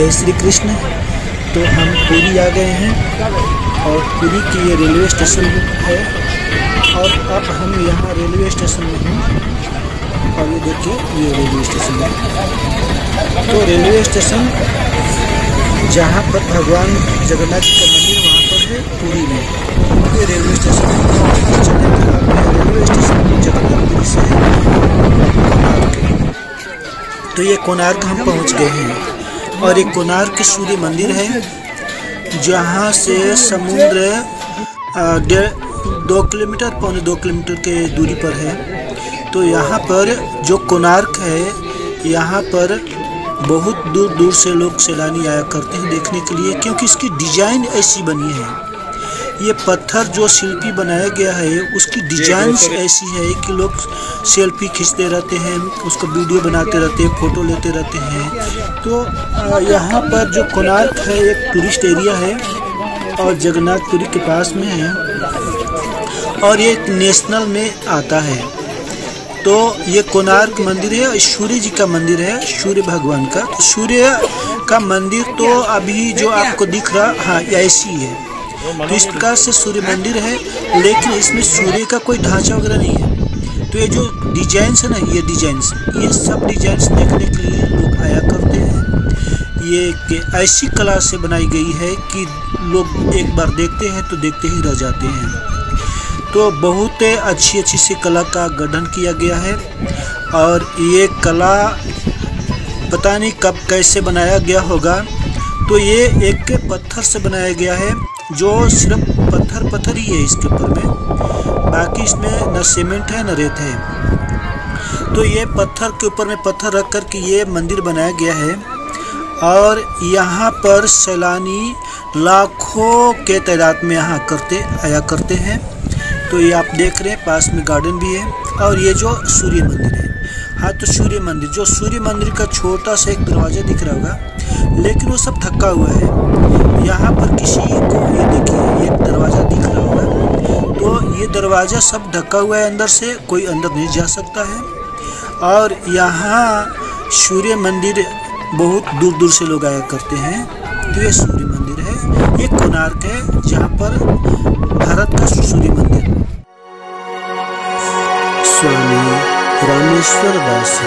जय श्री कृष्ण। तो हम पूरी आ गए हैं और पूरी की ये रेलवे स्टेशन है और अब हम यहाँ रेलवे स्टेशन में हैं। और ये देखिए, ये रेलवे स्टेशन है। तो रेलवे स्टेशन जहाँ पर भगवान जगन्नाथ जी का मंदिर वहाँ पर है पूरी में। ये railway station railway station Jagannathpuri से। तो ये कोणार्क हम पहुँच गए हैं। और एक कोणार्क सूर्य मंदिर है, जहाँ से समुद्र दो किलोमीटर, पौने दो किलोमीटर के दूरी पर है। तो यहाँ पर जो कोणार्क है, यहाँ पर बहुत दूर दूर से लोग सैलानी आया करते हैं देखने के लिए, क्योंकि इसकी डिज़ाइन ऐसी बनी है। ये पत्थर जो शिल्पी बनाया गया है उसकी डिज़ाइन ऐसी है कि लोग सेल्फी खींचते रहते हैं उसको वीडियो बनाते रहते हैं फ़ोटो लेते रहते हैं। तो यहाँ पर जो कोणार्क है एक टूरिस्ट एरिया है और जगन्नाथपुरी के पास में है और ये नेशनल में आता है। तो ये कोणार्क मंदिर है सूर्य जी का मंदिर है सूर्य भगवान का। तो सूर्य का मंदिर तो अभी जो आपको दिख रहा हाँ ऐसी है। तो इस प्रकार से सूर्य मंदिर है, लेकिन इसमें सूर्य का कोई ढांचा वगैरह नहीं है। तो ये जो डिज़ाइन है ना, ये डिज़ाइन ये सब डिज़ाइन देखने के लिए लोग आया करते हैं। ये ऐसी कला से बनाई गई है कि लोग एक बार देखते हैं तो देखते ही रह जाते हैं। तो बहुत अच्छी अच्छी सी कला का गठन किया गया है, और ये कला पता नहीं कब कैसे बनाया गया होगा तो ये एक पत्थर से बनाया गया है, जो सिर्फ़ पत्थर पत्थर ही है इसके ऊपर में। बाकी इसमें न सीमेंट है, न रेत है। तो ये पत्थर के ऊपर में पत्थर रख कर के ये मंदिर बनाया गया है। और यहाँ पर सैलानी लाखों के तादाद में यहाँ करते आया करते हैं। तो ये आप देख रहे हैं, पास में गार्डन भी है। और ये जो सूर्य मंदिर है। हाँ तो सूर्य मंदिर, जो सूर्य मंदिर का छोटा सा एक दरवाज़ा दिख रहा होगा, लेकिन वो सब थका हुआ है। यहाँ पर किसी को ये देखिए एक दरवाज़ा दिख रहा होगा। तो ये दरवाज़ा सब ढका हुआ है अंदर से, कोई अंदर नहीं जा सकता है। और यहाँ सूर्य मंदिर बहुत दूर दूर से लोग आया करते हैं। तो ये सूर्य मंदिर है, ये कोणार्क है, जहाँ पर भारत का सूर्य मंदिर। स्वामी रामेश्वर दास